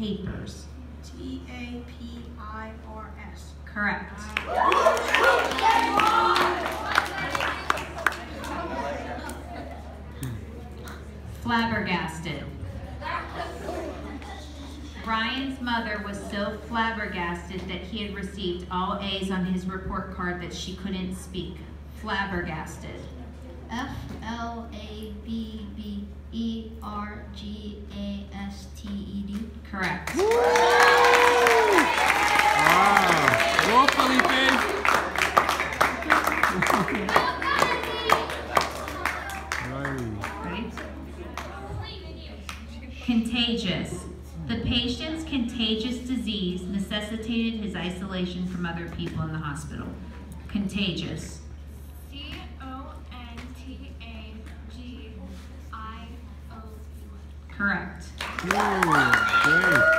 Tapirs. T A P I R S. Correct. Flabbergasted. Brian's mother was so flabbergasted that he had received all A's on his report card that she couldn't speak. Flabbergasted. F L A B B E R G A S T E D. Correct. Wow. Go, Felipe. right. Contagious. The patient's contagious disease necessitated his isolation from other people in the hospital. Contagious. C O N T A G I O U S. Correct. Ooh, great.